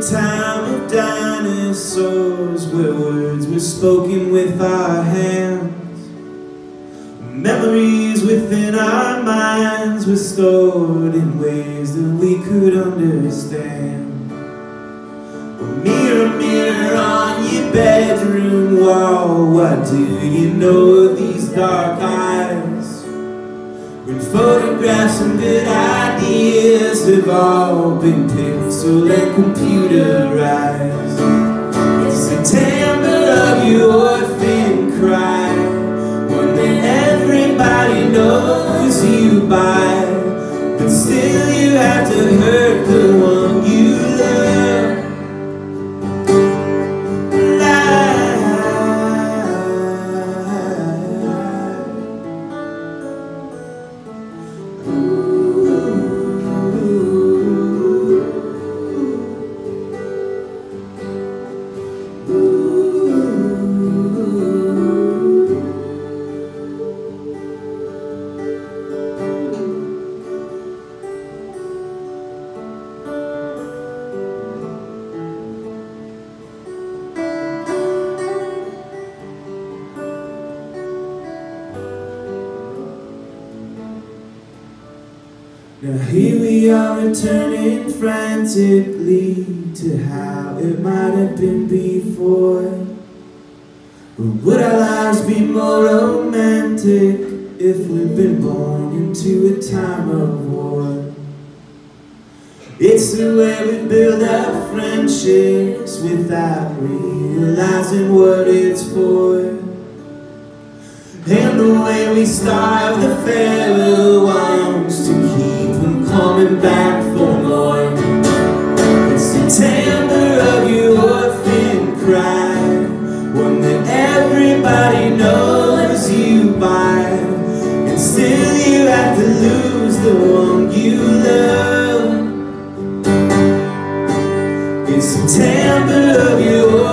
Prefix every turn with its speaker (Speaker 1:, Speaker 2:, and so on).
Speaker 1: time of dinosaurs where words were spoken with our hands. Memories within our minds were stored in ways that we could understand. Well, mirror, mirror on your bedroom wall, what do you know of these dark eyes? When photographs and good ideas have all been pixel and computerized. It's the timbre of your thin cry, one that everybody knows you by. Now here we are returning frantically to how it might have been before. But would our lives be more romantic if we'd been born into a time of war? It's the way we build our friendships without realizing what it's for. And the way we starve the fairer ones to coming back for more. It's the timbre of your thin cry, one that everybody knows you by. And still you have to lose the one you love. It's the timbre of your